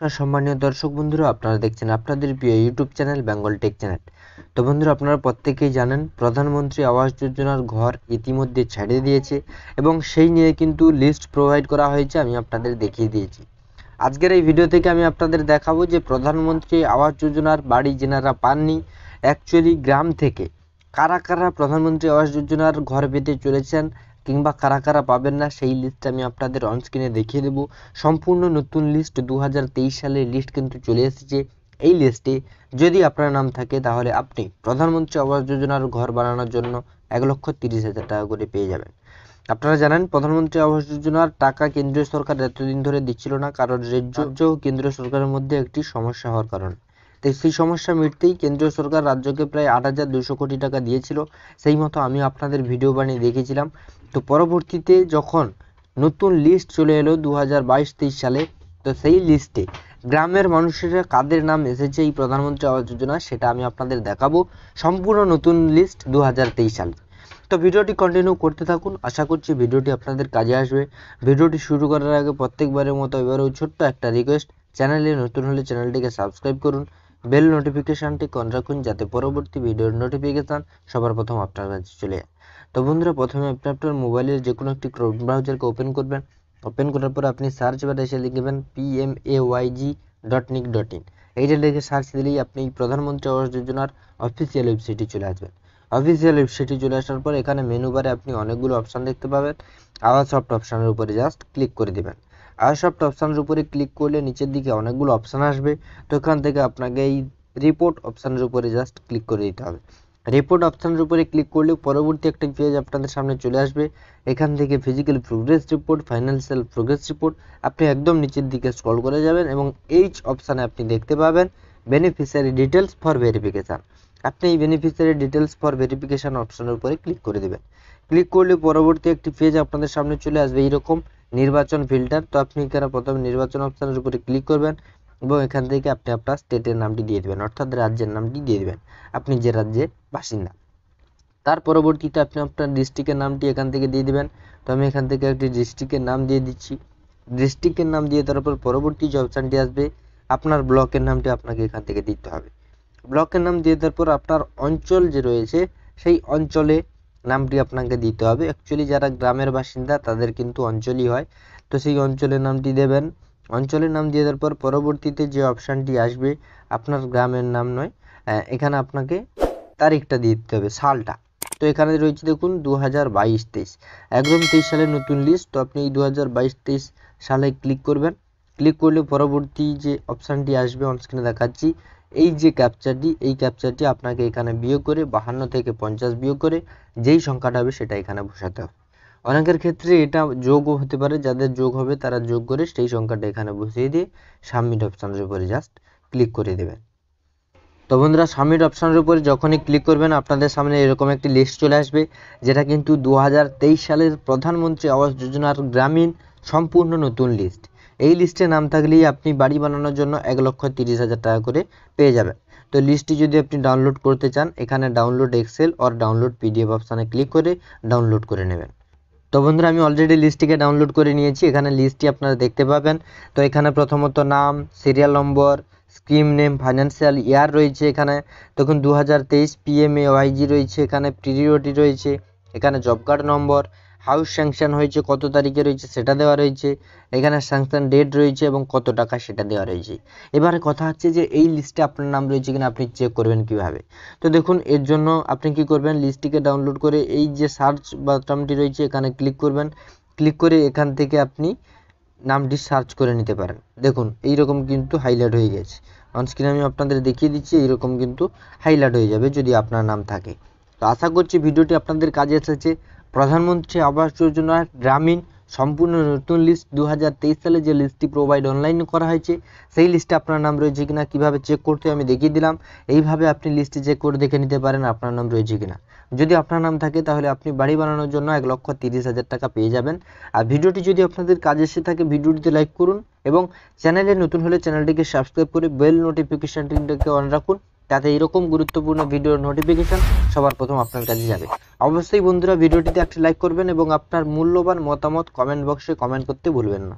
সম্মানীয় দর্শক বন্ধুরা, আপনারা দেখছেন আপনাদের প্রিয় YouTube channel Bengal tech channel. তো বন্ধুরা, আপনারা প্রত্যেকেই জানেন, প্রধানমন্ত্রী আবাস যোজনার ঘর ইতিমধ্যে ছেড়ে দিয়েছে এবং সেই নিয়ে কিন্তু লিস্ট প্রোভাইড করা হয়েছে, আমি আপনাদের দেখিয়ে দিয়েছি। আজকের এই ভিডিও থেকে আমি আপনাদের দেখাবো যে প্রধানমন্ত্রী আবাস যোজনার বাড়ি যেনারা পাননি অ্যাকচুয়ালি গ্রাম থেকে কারা কারা প্রধানমন্ত্রী আবাস যোজনার ঘর পেতে চলেছেন কিংবা কারা কারা পাবেন না সেই লিস্ট আমি আপনাদের অনস্ক্রিনে দেখিয়ে দেবো। সম্পূর্ণ নতুন লিস্ট দু হাজার তেইশ সালের লিস্ট কিন্তু চলে এসেছে। এই লিস্টে যদি আপনার নাম থাকে তাহলে আপনি প্রধানমন্ত্রী আবাস যোজনার ঘর বানানোর জন্য এক লক্ষ তিরিশ হাজার টাকা করে পেয়ে যাবেন। আপনারা জানেন প্রধানমন্ত্রী আবাস যোজনার টাকা কেন্দ্রীয় সরকার এতদিন ধরে দিচ্ছিল না কারণ রাজ্য ও কেন্দ্রীয় সরকারের মধ্যে একটি সমস্যা হওয়ার কারণে। তাই সেই সমস্যা মিটতেই কেন্দ্রীয় সরকার রাজ্যকে প্রায় আট হাজার দুশো কোটি টাকা দিয়েছিল। সেই মতো আমি আপনাদের ভিডিও বানিয়ে দেখিয়েছিলাম। তো পরবর্তীতে যখন নতুন লিস্ট চলে এলো দু হাজার বাইশ তেইশ সালে, তো সেই লিস্টে গ্রামের মানুষেরা কাদের নাম এসেছে এই প্রধানমন্ত্রী আবাস যোজনা সেটা আমি আপনাদের দেখাবো সম্পূর্ণ নতুন লিস্ট দু হাজার তেইশ সালে। তো ভিডিওটি কন্টিনিউ করতে থাকুন, আশা করছি ভিডিওটি আপনাদের কাজে আসবে। ভিডিওটি শুরু করার আগে প্রত্যেকবারের মতো এবারেও ছোট্ট একটা রিকোয়েস্ট চ্যানেলে নতুন হলে চ্যানেলটিকে সাবস্ক্রাইব করুন বেল নোটিফিকেশানটি অন রাখুন যাতে পরবর্তী ভিডিওর নোটিফিকেশান সবার প্রথম আপনার কাছে চলে যায় তো বন্ধুরা, প্রথমে আপনি আপনার মোবাইলের যে কোনো একটি ক্রোম ব্রাউজারকে ওপেন করবেন। ওপেন করার পর আপনি সার্চ বারে এসে লিখবেন P M A YG dot NIC dot in এইটা লিখে সার্চ দিলেই আপনি প্রধানমন্ত্রী আবাস যোজনার অফিসিয়াল ওয়েবসাইটে চলে আসবেন। অফিসিয়াল ওয়েবসাইটে চলে আসার পর এখানে মেনু বারে আপনি অনেকগুলো অপশান দেখতে পাবেন। আওয়াজ সফট অপশানের উপরে জাস্ট ক্লিক করে দেবেন। আওয়াজ সফট অপশানের উপরে ক্লিক করলে নিচের দিকে অনেকগুলো অপশান আসবে। তো এখান থেকে আপনাকে এই রিপোর্ট অপশানের উপরে জাস্ট ক্লিক করে দিতে হবে। রিপোর্ট অপশানের উপরে ক্লিক করলে পরবর্তী একটা পেজ আপনাদের সামনে চলে আসবে। এখান থেকে physical progress report financial progress report আপনি একদম নিচের দিকে স্ক্রল করে যাবেন এবং এইচ অপশানে আপনি দেখতে পাবেন বেনিফিশিয়ারি ডিটেলস ফর ভেরিফিকেশান আপনি এই বেনিফিশিয়ারি ডিটেলস ফর ভেরিফিকেশান অপশানের উপরে ক্লিক করে দেবেন। ক্লিক করলে পরবর্তী একটি পেজ আপনাদের সামনে চলে আসবে, এইরকম নির্বাচন ফিল্টার তো আপনি এখানে প্রথমে নির্বাচন অপশানের উপরে ক্লিক করবেন। এবং এখান থেকে আপনি আপনার স্টেটের নামটি দিয়ে দেবেন, অর্থাৎ রাজ্যের নামটি দিয়ে দেবেন। আপনি যে রাজ্যের বাসিন্দা। তার পরবর্তীতে আপনি আপনার ডিস্ট্রিক্টের নামটি এখান থেকে দিয়ে দেবেন। তো আমি এখান থেকে একটি ডিস্ট্রিক্টের নাম দিয়ে দিচ্ছি। ডিস্ট্রিক্টের নাম দিয়ে তারপর পরবর্তী যে অপশানটি আসবে, আপনার ব্লকের নামটি আপনাকে এখান থেকে দিতে হবে। ব্লকের নাম দিয়ে তারপর আপনার অঞ্চল যে রয়েছে, সেই অঞ্চলে নামটি আপনাকে দিতে হবে। অ্যাকচুয়ালি যারা গ্রামের বাসিন্দা, তাদের কিন্তু অঞ্চলই হয়। তো সেই অঞ্চলের নামটি দেবেন। অঞ্চলের নাম দিয়ে দেওয়ার পর পরবর্তীতে যে অপশানটি আসবে, আপনার গ্রামের নাম নয় এখানে আপনাকে তারিখটা দিয়ে দিতে হবে, সালটা। তো এখানে রয়েছে দেখুন দু হাজার বাইশ তেইশ। একদম তেইশ সালের নতুন লিস্ট তো আপনি এই দু হাজার বাইশ তেইশ সালে ক্লিক করবেন। ক্লিক করলে পরবর্তী যে অপশানটি আসবে অনস্ক্রিনে দেখাচ্ছি, এই যে ক্যাপচারটি এই ক্যাপচারটি আপনাকে এখানে বিয়োগ করে, বাহান্ন থেকে পঞ্চাশ বিয়োগ করে, যেই সংখ্যাটা হবে সেটা এখানে বসাতে হবে। অনেকের ক্ষেত্রে এটা যোগও হতে পারে, যাদের যোগ হবে তারা যোগ করে সেই সংখ্যাটা এখানে বসিয়ে দিয়ে সাবমিট অপশানের উপরে জাস্ট ক্লিক করে দেবেন। তো বন্ধুরা সাবমিট অপশানের উপরে যখনই ক্লিক করবেন, আপনাদের সামনে এরকম একটি লিস্ট চলে আসবে, যেটা কিন্তু দু হাজার তেইশ সালের প্রধানমন্ত্রী আবাস যোজনার গ্রামীণ সম্পূর্ণ নতুন লিস্ট এই লিস্টে নাম থাকলেই আপনি বাড়ি বানানোর জন্য এক লক্ষ তিরিশ হাজার টাকা করে পেয়ে যাবেন। তো লিস্টটি যদি আপনি ডাউনলোড করতে চান, এখানে download excel or download PDF অপশানে ক্লিক করে ডাউনলোড করে নেবেন। তো বন্ধুরা, আমি অলরেডি লিস্টটিকে ডাউনলোড করে নিয়েছি। এখানে লিস্টটি আপনারা দেখতে পাবেন। তো এখানে প্রথমত নাম serial number scheme name financial year রয়েছে এখানে। তখন দু হাজার তেইশ পিএমএ ওয়াইজি রয়েছে এখানে পিরিয়ডি রয়েছে। এখানে job card number house sanction হয়েছে, কত তারিখে রয়েছে সেটা দেওয়া রয়েছে, এখানে স্যাংশন ডেট রয়েছে এবং কত টাকা সেটা দেওয়া রয়েছে। এবারে কথা হচ্ছে যে এই লিস্টে আপনার নাম রয়েছে কিনা আপনি চেক করবেন কীভাবে। তো দেখুন, এর জন্য আপনি কি করবেন লিস্টটিকে ডাউনলোড করে এই যে সার্চ বাটনটি রয়েছে, এখানে ক্লিক করবেন। ক্লিক করে এখান থেকে আপনি নামটি সার্চ করে নিতে পারেন। দেখুন এই রকম কিন্তু হাইলাইট হয়ে গেছে। অনস্ক্রিনে আমি আপনাদের দেখিয়ে দিচ্ছি, এইরকম কিন্তু হাইলাইট হয়ে যাবে যদি আপনার নাম থাকে। তো আশা করছি ভিডিওটি আপনাদের কাজে এসেছে। প্রধানমন্ত্রী আবাস যোজনার গ্রামীণ সম্পূর্ণ নতুন লিস্ট দু হাজার তেইশ সালে যে লিস্টটি প্রোভাইড অনলাইনে করা হয়েছে, সেই লিস্টে আপনার নাম রয়েছে কিনা, কীভাবে চেক করতে আমি দেখিয়ে দিলাম। এইভাবে আপনি লিস্টটি চেক করে দেখে নিতে পারেন আপনার নাম রয়েছে কিনা। যদি আপনার নাম থাকে তাহলে আপনি বাড়ি বানানোর জন্য এক লক্ষ তিরিশ হাজার টাকা পেয়ে যাবেন। আর ভিডিওটি যদি আপনাদের কাজে এসে থাকে, ভিডিওটিতে লাইক করুন এবং চ্যানেলে নতুন হলে চ্যানেলটিকে সাবস্ক্রাইব করে বেল নোটিফিকেশানটিকে অন রাখুন। যাতে এরকম গুরুত্বপূর্ণ ভিডিও নোটিফিকেশান সবার প্রথম আপনার কাছে যাবে। অবশ্যই বন্ধুরা ভিডিওটিতে একটি লাইক করবেন এবং আপনার মূল্যবান মতামত কমেন্ট বক্সে কমেন্ট করতে ভুলবেন না।